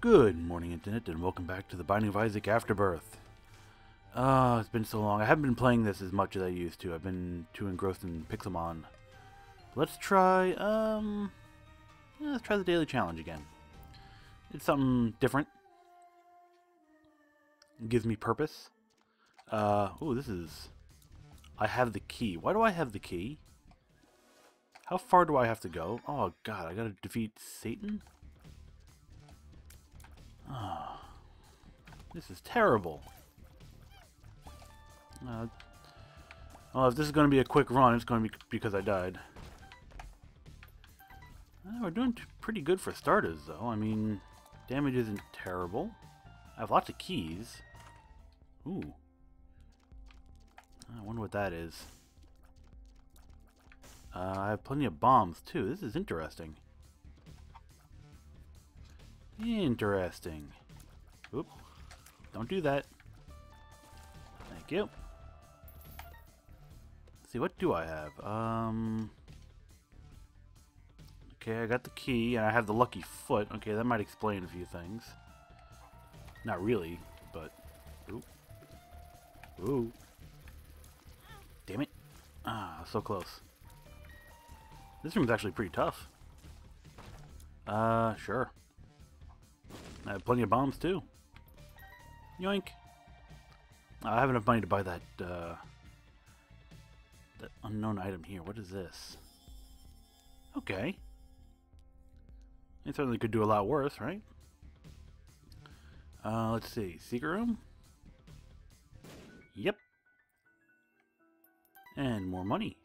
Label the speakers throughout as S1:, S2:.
S1: Good morning, Internet, and welcome back to the Binding of Isaac Afterbirth. Ah, it's been so long. I haven't been playing this as much as I used to. I've been too engrossed in Pixelmon. Let's try, um... yeah, let's try the daily challenge again. It's something different. It gives me purpose. Uh, oh, this is... I have the key. Why do I have the key? How far do I have to go? Oh, God, I gotta defeat Satan? Ah, this is terrible. Uh, well, if this is going to be a quick run, it's going to be because I died. Uh, we're doing pretty good for starters, though. I mean, damage isn't terrible. I have lots of keys. Ooh. I wonder what that is. Uh, I have plenty of bombs, too. This is interesting. Interesting. Oop. Don't do that. Thank you. Let's see, what do I have? Um... Okay, I got the key, and I have the lucky foot. Okay, that might explain a few things. Not really, but... Ooh. Ooh. Damn it. Ah, so close. This room's actually pretty tough. Uh, sure. I have plenty of bombs too. Yoink. I have enough money to buy that, uh, that unknown item here. What is this? Okay. It certainly could do a lot worse, right? Uh, let's see. Secret room? Yep. And more money.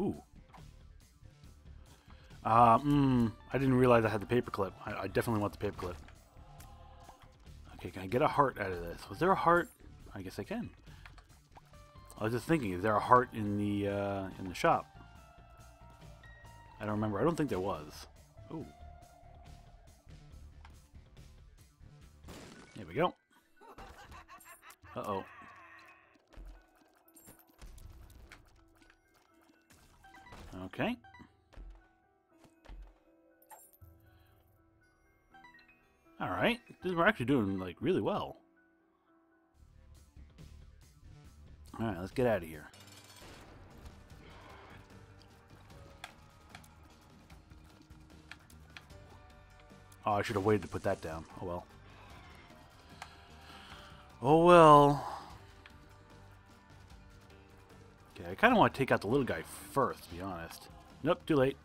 S1: Ooh. Uh, mm, I didn't realize I had the paperclip. I, I definitely want the paperclip. Okay, can I get a heart out of this? Was there a heart? I guess I can. I was just thinking, is there a heart in the uh, in the shop? I don't remember. I don't think there was. Ooh. There we go. Uh-oh. Okay. Alright. We're actually doing, like, really well. Alright, let's get out of here. Oh, I should have waited to put that down. Oh well. Oh well. Okay, I kind of want to take out the little guy first, to be honest. Nope, too late.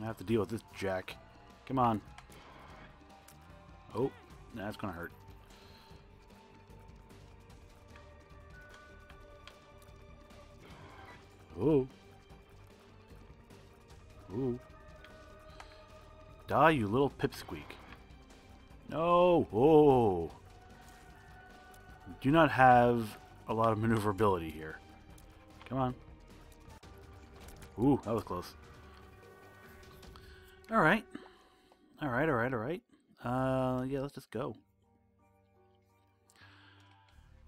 S1: I have to deal with this jack. Come on. Oh, that's gonna hurt. Ooh. Ooh. Die, you little pipsqueak. No! Oh! Do not have a lot of maneuverability here. Come on. Ooh, that was close. Alright. Alright, alright, alright. Uh, yeah, let's just go.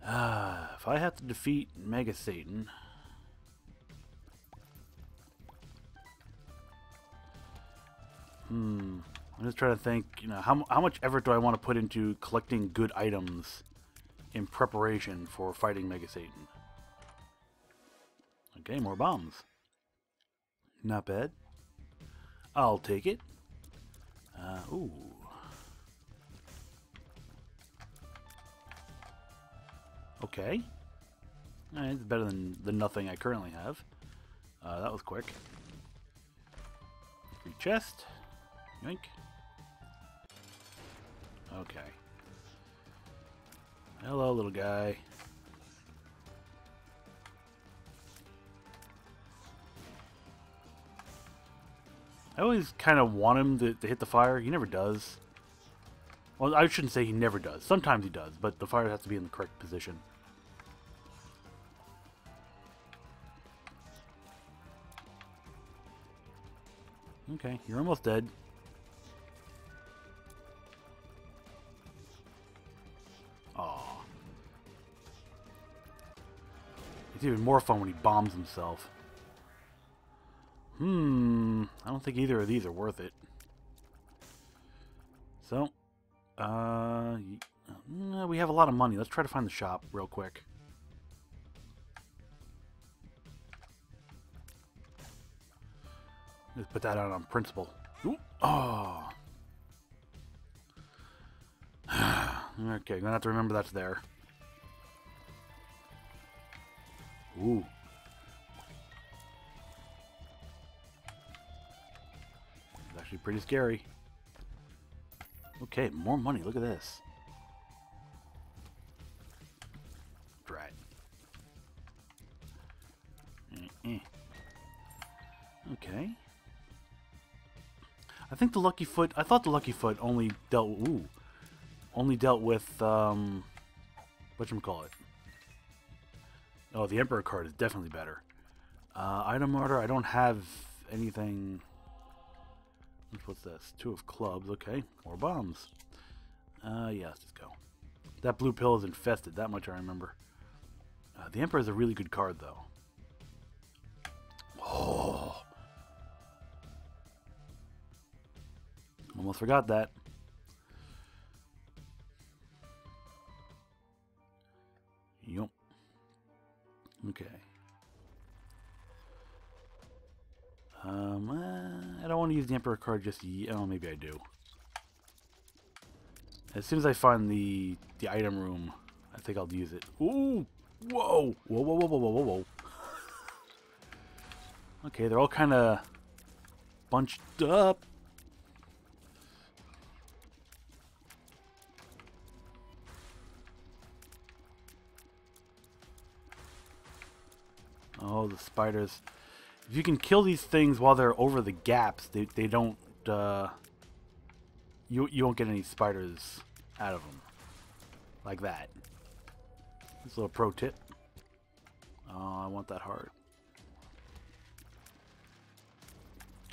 S1: Uh, if I have to defeat Mega Satan... Hmm. I'm just trying to think, you know, how, how much effort do I want to put into collecting good items in preparation for fighting Mega Satan? Okay, more bombs. Not bad. I'll take it. Uh, ooh. Okay. Right, it's better than the nothing I currently have. Uh, that was quick. Free chest. Yoink. Okay. Hello, little guy. I always kind of want him to, to, hit the fire. He never does. Well, I shouldn't say he never does. Sometimes he does, but the fire has to be in the correct position. Okay, you're almost dead. It's even more fun when he bombs himself. Hmm, I don't think either of these are worth it. So, uh, we have a lot of money. Let's try to find the shop real quick. Let's put that out on principle. Ooh. Oh. okay, gonna have to remember that's there. Ooh. It's actually pretty scary. Okay, more money. Look at this. Right. Eh, eh. Okay. I think the Lucky Foot. I thought the Lucky Foot only dealt. Ooh, only dealt with um, what you call it. Oh, the Emperor card is definitely better. Uh, item order. I don't have anything. What's this? Two of clubs. Okay, more bombs. Uh, yeah, let's just go. That blue pill is infested. That much I remember. Uh, the Emperor is a really good card, though. Oh. Almost forgot that. Okay. Um, uh, I don't want to use the Emperor card just yet. Oh, maybe I do. As soon as I find the the item room, I think I'll use it. Ooh! Whoa! Whoa, whoa, whoa, whoa, whoa, whoa, okay, they're all kind of bunched up. The spiders. If you can kill these things while they're over the gaps, they, they don't, uh, you, you won't get any spiders out of them. Like that. This little pro tip. Oh, I want that heart.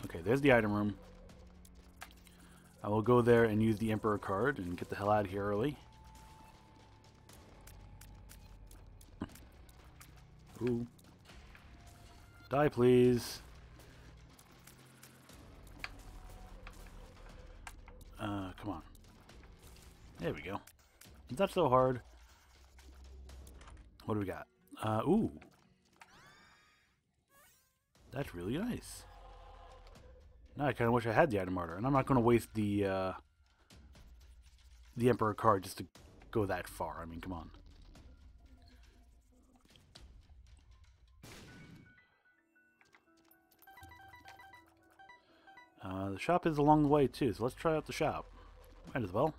S1: Okay, there's the item room. I will go there and use the Emperor card and get the hell out of here early. Ooh. Die, please. Uh, come on. There we go. Is that so hard. What do we got? Uh, ooh. That's really nice. Now I kind of wish I had the item order, and I'm not going to waste the uh, the Emperor card just to go that far. I mean, come on. Uh, the shop is along the way too, so let's try out the shop. Might as well.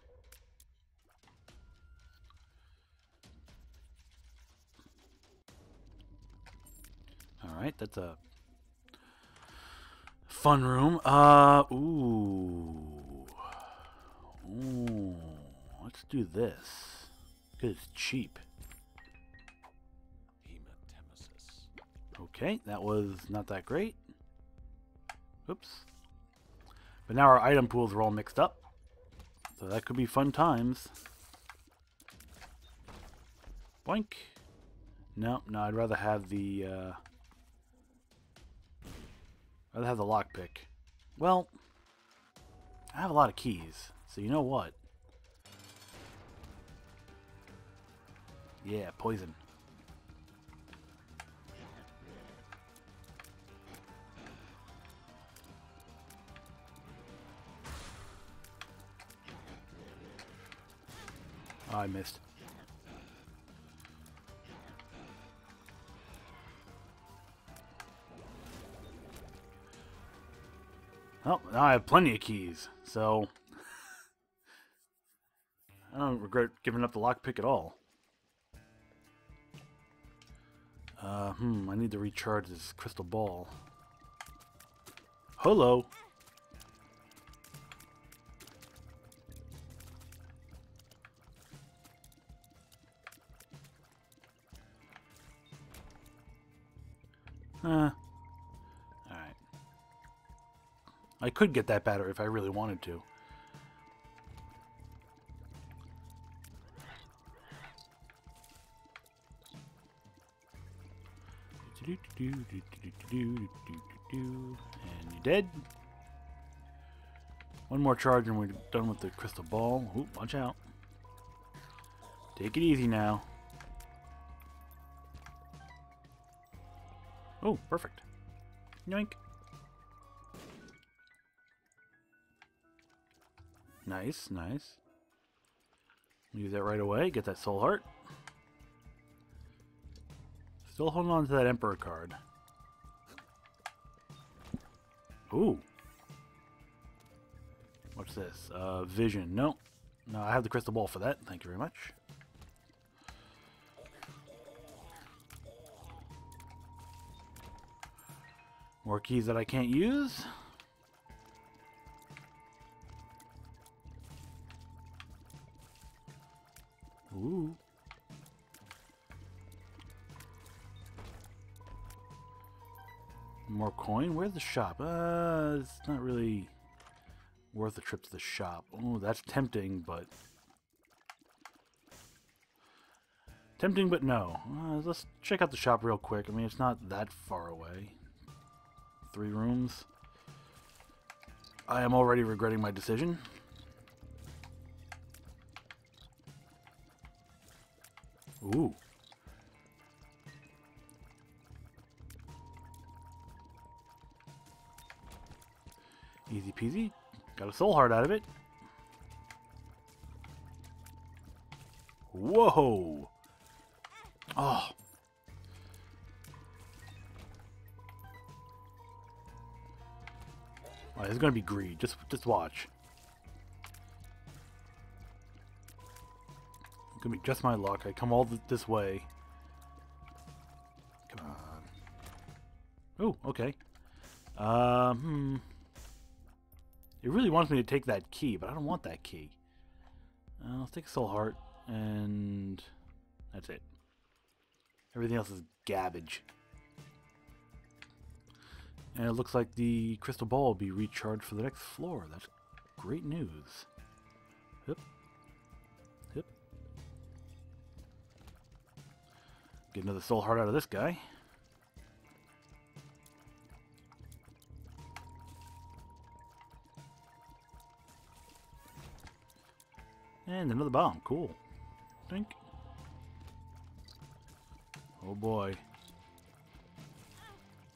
S1: Alright, that's a fun room. Uh, ooh. Ooh. Let's do this. Because it's cheap. Okay, that was not that great. Oops. But now our item pools are all mixed up. So that could be fun times. Boink. No, no, I'd rather have the, uh... I'd rather have the lockpick. Well, I have a lot of keys, so you know what? Yeah, poison. Oh, I missed. Well, now I have plenty of keys, so I don't regret giving up the lockpick at all. Uh, hmm, I need to recharge this crystal ball. Hello. Uh, Alright. I could get that battery if I really wanted to. And you're dead. One more charge and we're done with the crystal ball. Watch out. Take it easy now. Oh, perfect. Yoink. Nice, nice. Use that right away. Get that soul heart. Still holding on to that Emperor card. Ooh. What's this? Uh, vision. No. No, I have the crystal ball for that. Thank you very much. More keys that I can't use. Ooh. More coin? Where's the shop? Uh, it's not really worth a trip to the shop. Oh, that's tempting, but... Tempting, but no. Uh, let's check out the shop real quick. I mean, it's not that far away. Three rooms. I am already regretting my decision. Ooh. Easy peasy. Got a soul heart out of it. Whoa! Oh. Oh, it's gonna be greed. Just, just watch. It's gonna be just my luck. I come all th this way. Come on. Oh, okay. Um, hmm. It really wants me to take that key, but I don't want that key. Uh, let's take Soul Heart, and that's it. Everything else is garbage. And it looks like the crystal ball will be recharged for the next floor. That's great news. Yep. Yep. Get another soul heart out of this guy. And another bomb. Cool. Think. Oh boy.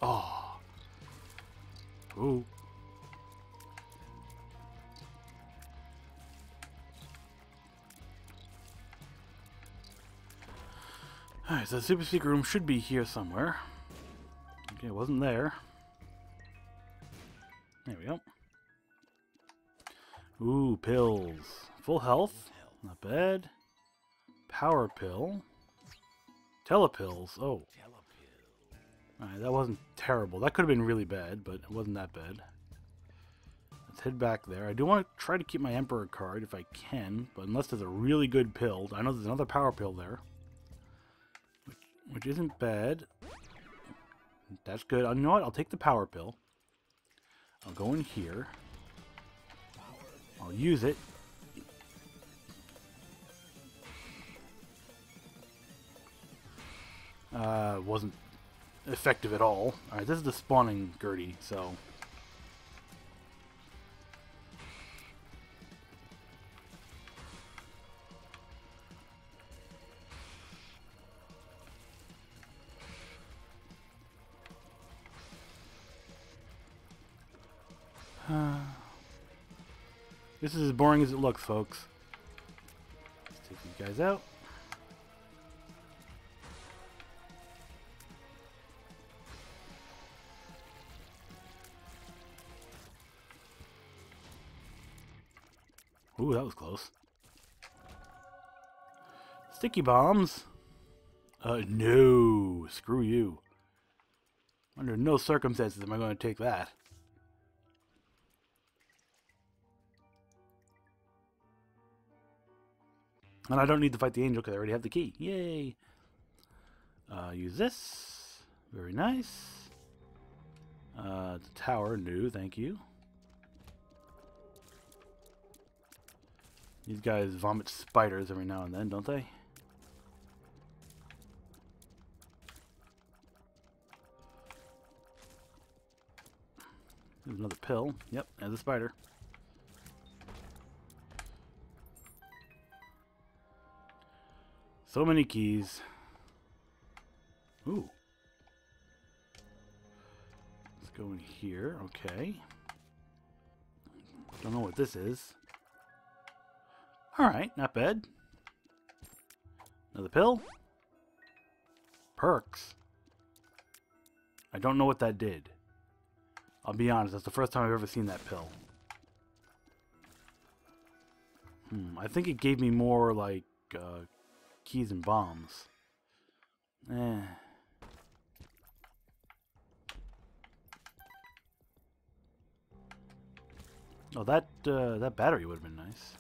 S1: Oh. Ooh. Alright, so the super secret room should be here somewhere. Okay, it wasn't there. There we go. Ooh, pills. Full health. Not bad. Power pill. Telepills. Oh. Alright, that wasn't terrible. That could have been really bad, but it wasn't that bad. Let's head back there. I do want to try to keep my Emperor card if I can, but unless there's a really good pill. I know there's another power pill there. Which, which isn't bad. That's good. You know what? I'll take the power pill. I'll go in here. I'll use it. Uh, wasn't effective at all. Alright, this is the spawning Gurdy, so... this is as boring as it looks, folks. Let's take these guys out. Ooh, that was close. Sticky bombs? Uh, no. Screw you. Under no circumstances am I going to take that. And I don't need to fight the angel because I already have the key. Yay! Uh, use this. Very nice. Uh, the tower, new, thank you. These guys vomit spiders every now and then, don't they? There's another pill. Yep, and a spider. So many keys. Ooh. Let's go in here. Okay. Don't know what this is. Alright, not bad. Another pill. Percs. I don't know what that did. I'll be honest, that's the first time I've ever seen that pill. Hmm, I think it gave me more, like, uh, keys and bombs. Eh. Oh, that, uh, that battery would have been nice.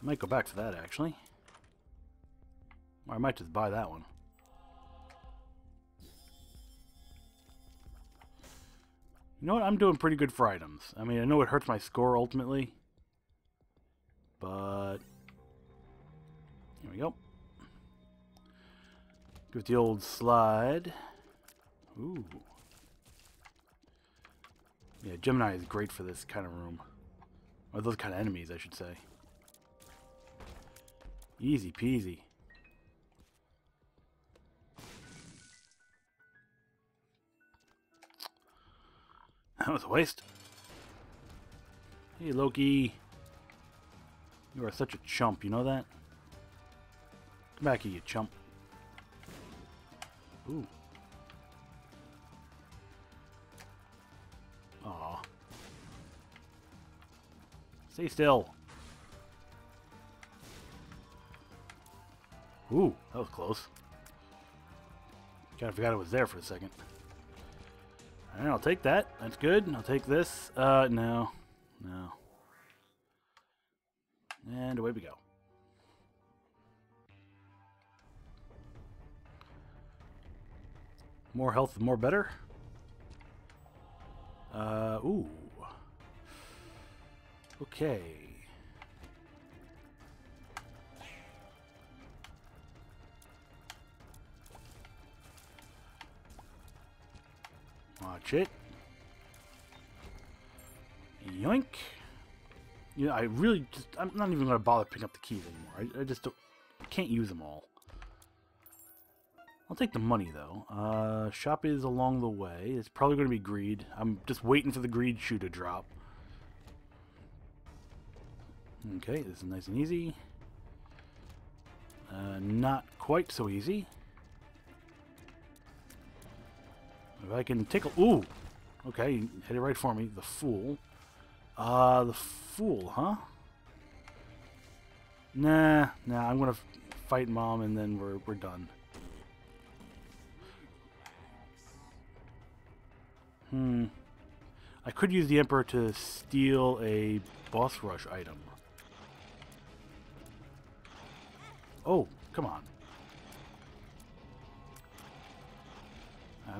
S1: I might go back for that, actually. Or I might just buy that one. You know what? I'm doing pretty good for items. I mean, I know it hurts my score ultimately. But... Here we go. Give the old slide. Ooh. Yeah, Gemini is great for this kind of room. Or those kind of enemies, I should say. Easy peasy. That was a waste. Hey, Loki. You are such a chump, you know that? Come back here, you chump. Ooh. Aw. Stay still. Ooh, that was close. Kinda forgot it was there for a second. Alright, I'll take that. That's good. I'll take this. Uh, no. No. And away we go. More health, more better. Uh, ooh. Okay. Watch it. Yoink. You know, I really just, I'm not even going to bother picking up the keys anymore. I, I just don't, can't use them all. I'll take the money, though. Uh, shop is along the way. It's probably going to be greed. I'm just waiting for the greed shoe to drop. Okay, this is nice and easy. Uh, not quite so easy. If I can take a... Ooh! Okay, hit it right for me. The Fool. Uh, the Fool, huh? Nah, nah, I'm gonna fight Mom and then we're, we're done. Hmm. I could use the Emperor to steal a boss rush item. Oh, come on.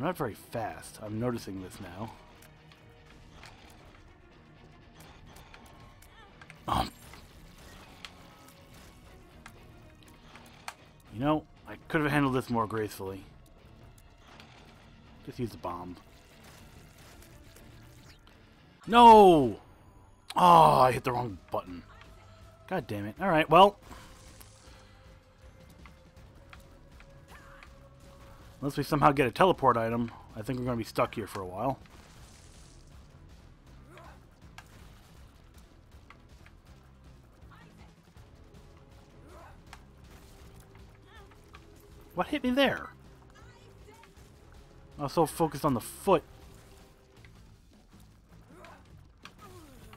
S1: I'm not very fast. I'm noticing this now. Um. You know, I could have handled this more gracefully. Just use the bomb. No! Oh, I hit the wrong button. God damn it. Alright, well, Unless we somehow get a teleport item, I think we're going to be stuck here for a while. What hit me there? I was so focused on the foot.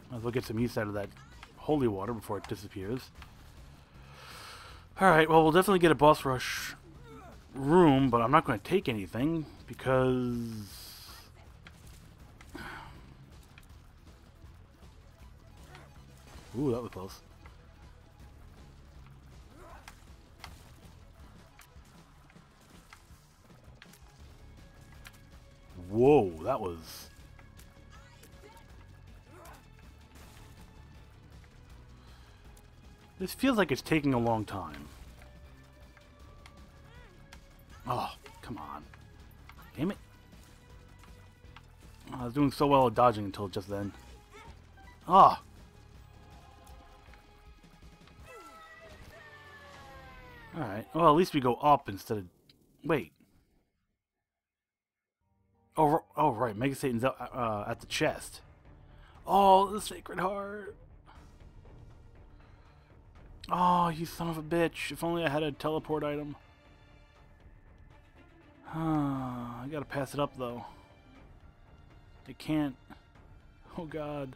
S1: Might as well get some use out of that holy water before it disappears. Alright, well, we'll definitely get a boss rush room, but I'm not going to take anything because... Ooh, that was close. Whoa, that was... This feels like it's taking a long time. Oh, come on. Damn it. Oh, I was doing so well at dodging until just then. Ah! Alright. Well, at least we go up instead of... Wait. Oh, oh right. Mega Satan's uh, uh, at the chest. Oh, the Sacred Heart. Oh, you son of a bitch. If only I had a teleport item. I gotta pass it up, though. I can't. Oh, God.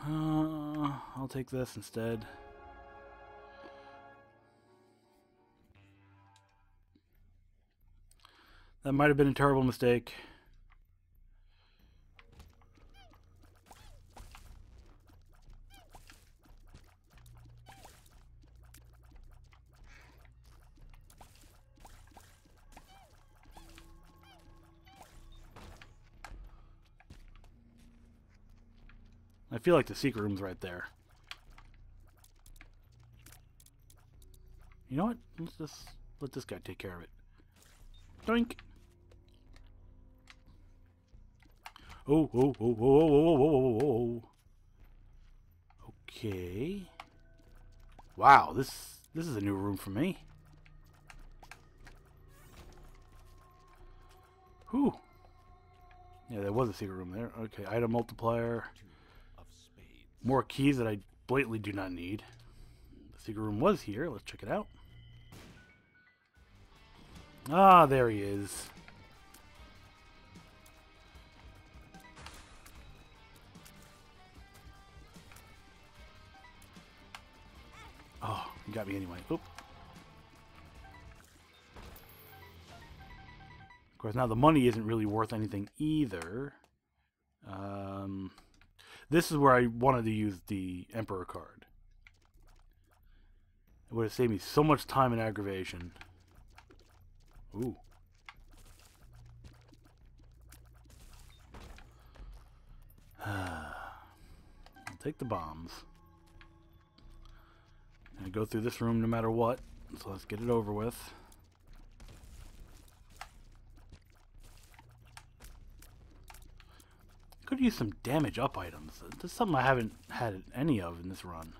S1: Uh, I'll take this instead. That might have been a terrible mistake. Feel like the secret room's right there. You know what? Let's just let this guy take care of it. Doink! Oh oh, oh, oh, oh, oh, oh, oh, oh, oh, oh. Okay. Wow, this this is a new room for me. Whew. Yeah, there was a secret room there. Okay, item multiplier. More keys that I blatantly do not need. The secret room was here. Let's check it out. Ah, there he is. Oh, he got me anyway. Oop. Of course, now the money isn't really worth anything either. Um, this is where I wanted to use the Emperor card. It would have saved me so much time and aggravation. Ooh. I'll take the bombs. And go through this room no matter what, so let's get it over with. Could use some damage up items. That's something I haven't had any of in this run.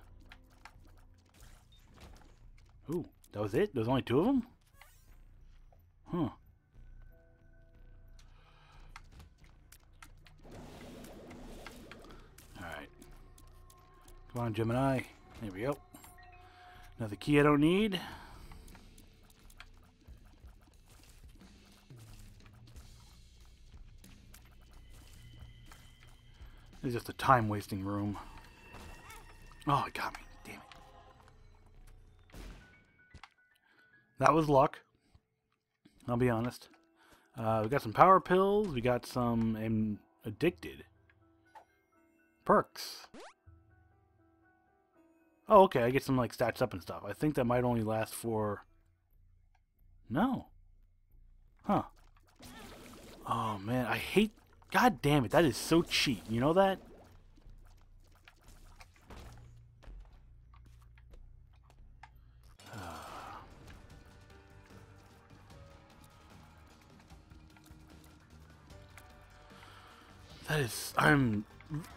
S1: Ooh, that was it? There's only two of them? Huh. Alright. Come on, Gemini. There we go. Another key I don't need. It's just a time-wasting room. Oh, it got me. Damn it. That was luck. I'll be honest. Uh, we got some power pills. We got some am addicted. Percs. Oh, okay. I get some like stats up and stuff. I think that might only last for... No. Huh. Oh, man. I hate... God damn it. That is so cheap. You know that? That is, I'm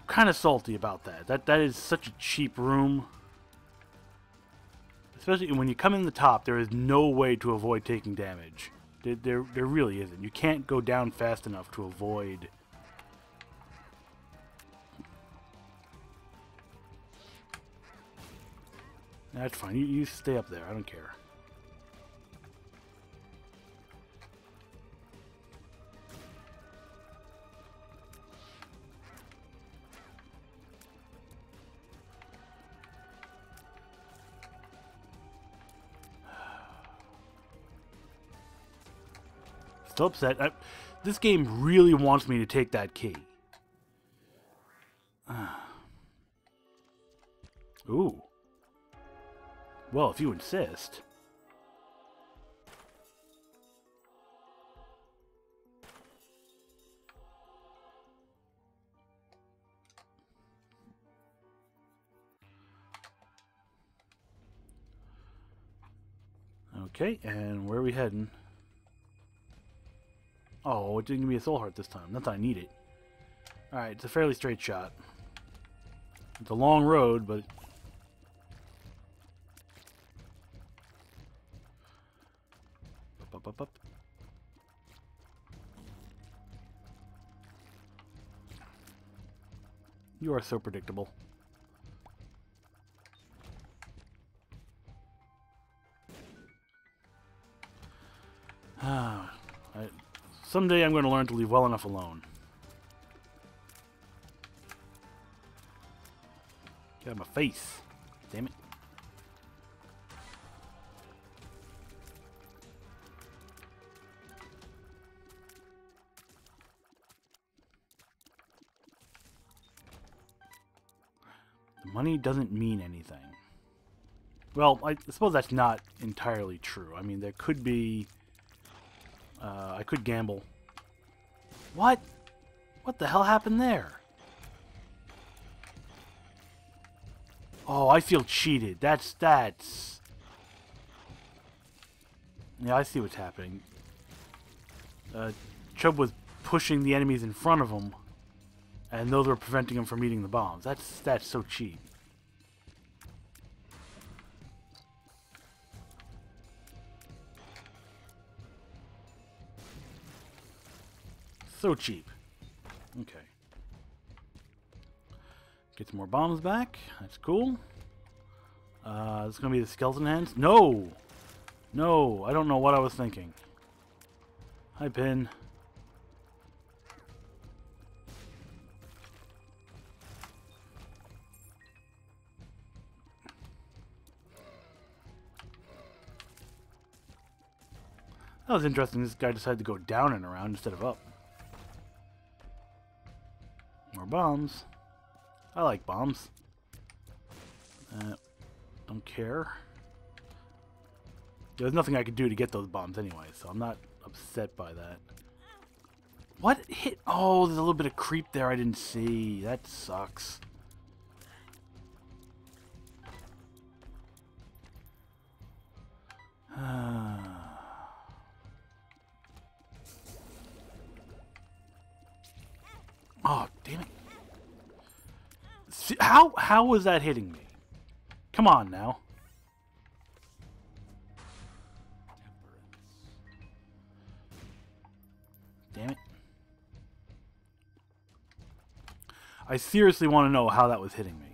S1: kind of salty about that. That that is such a cheap room. Especially when you come in the top, there is no way to avoid taking damage. There, there, there really isn't. You can't go down fast enough to avoid. That's fine. You, you stay up there. I don't care. Still upset. I, this game really wants me to take that key. Ooh. Well, if you insist. Okay, and where are we heading? Oh, it didn't give me a soul heart this time. Not that I need it. Alright, it's a fairly straight shot. It's a long road, but... You are so predictable. I, someday I'm going to learn to leave well enough alone. Get out of my face. Damn it. Money doesn't mean anything. Well, I suppose that's not entirely true. I mean, there could be... Uh, I could gamble. What? What the hell happened there? Oh, I feel cheated. That's... that's... Yeah, I see what's happening. Uh, Chub was pushing the enemies in front of him, and those were preventing him from eating the bombs. That's that's so cheap. So cheap. Okay. Get some more bombs back. That's cool. Uh, this is going to be the skeleton hands. No! No, I don't know what I was thinking. Hi, Pin. That was interesting. This guy decided to go down and around instead of up. More bombs. I like bombs. Uh, don't care. There's nothing I could do to get those bombs anyway, so I'm not upset by that. What hit? Oh, there's a little bit of creep there I didn't see. That sucks. oh, damn it. See, how how was that hitting me? Come on now. Damn it. I seriously want to know how that was hitting me.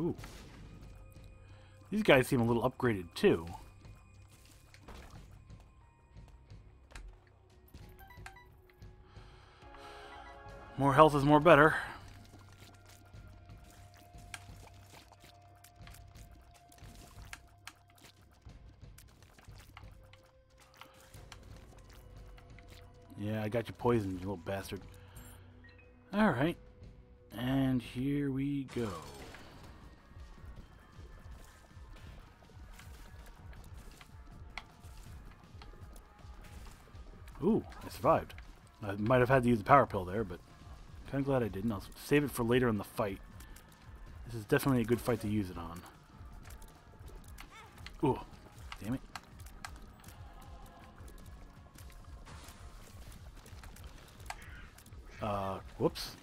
S1: Ooh. These guys seem a little upgraded too. More health is more better. Yeah, I got you poisoned, you little bastard. Alright. And here we go. Ooh, I survived. I might have had to use the power pill there, but I'm kind of glad I didn't. I'll save it for later in the fight. This is definitely a good fight to use it on. Ooh, damn it. Uh, whoops.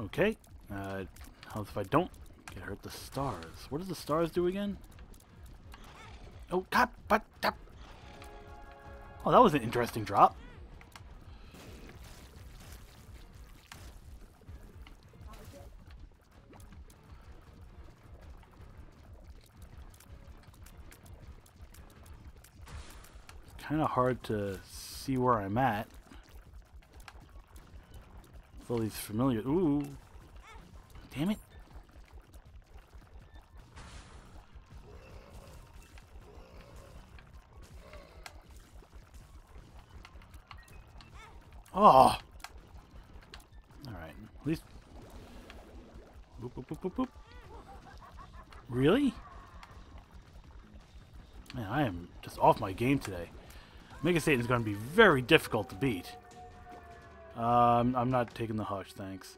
S1: Okay. Uh, how if I don't hurt the stars? What does the stars do again? Oh, tap, but, tap. Oh, that was an interesting drop. kind of hard to see where I'm at. All these familiar... Ooh. Damn it. Really? Man, I am just off my game today. Mega Satan is going to be very difficult to beat. Um, I'm not taking the hush, thanks.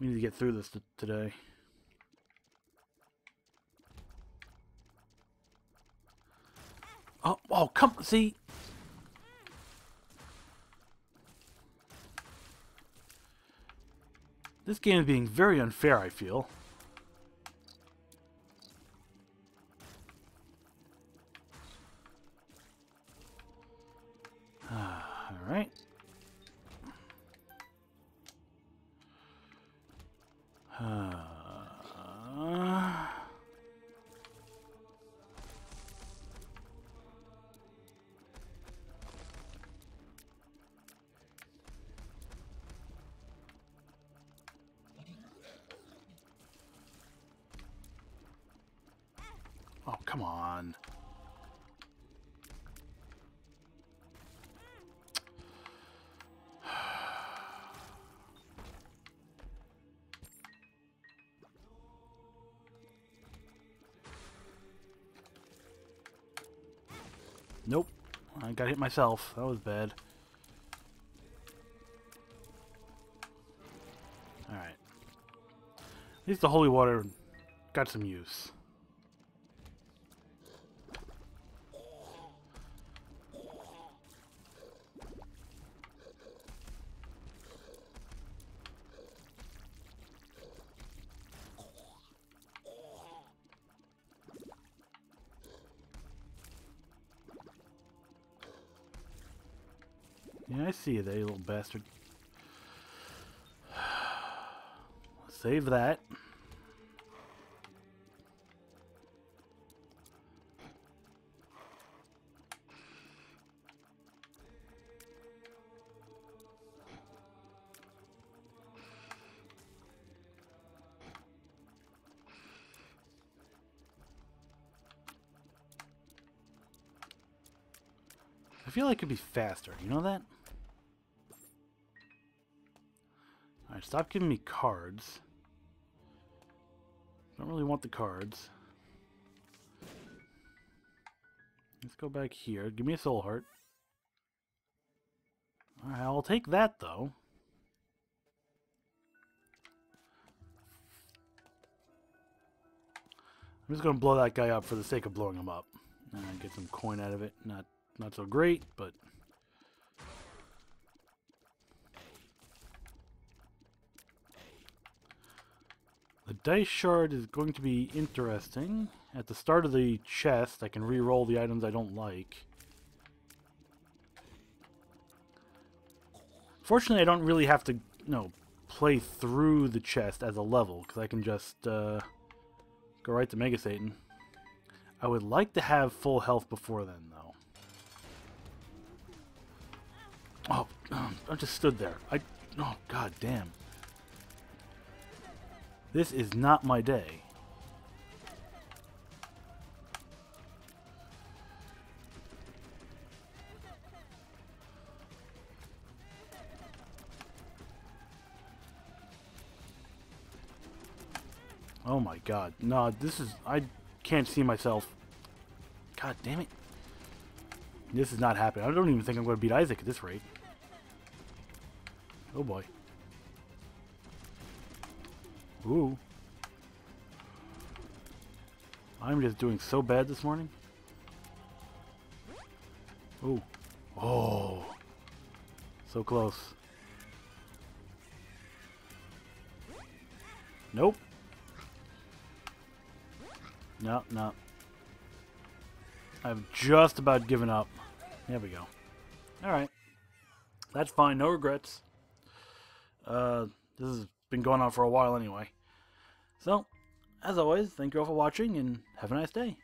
S1: We need to get through this today. Oh, oh, come, see? This game is being very unfair, I feel. Nope. I got hit myself. That was bad. Alright. At least the holy water got some use. See you there, you little bastard. Save that. I feel like it could be faster. You know that? Alright, stop giving me cards. Don't really want the cards. Let's go back here. Give me a soul heart. I'll take that though. I'm just gonna blow that guy up for the sake of blowing him up. And get some coin out of it. Not not so great, but dice shard is going to be interesting. At the start of the chest, I can re-roll the items I don't like. Fortunately, I don't really have to, you know, play through the chest as a level, because I can just uh, go right to Mega Satan. I would like to have full health before then, though. Oh, I just stood there. I, oh, god damn. This is not my day. Oh my god. No, this is... I can't see myself. God damn it. This is not happening. I don't even think I'm going to beat Isaac at this rate. Oh boy. Ooh. I'm just doing so bad this morning. Ooh. Oh. So close. Nope. No, no. I've just about given up. There we go. Alright. That's fine. No regrets. Uh, this has been going on for a while anyway. So, as always, thank you all for watching and have a nice day.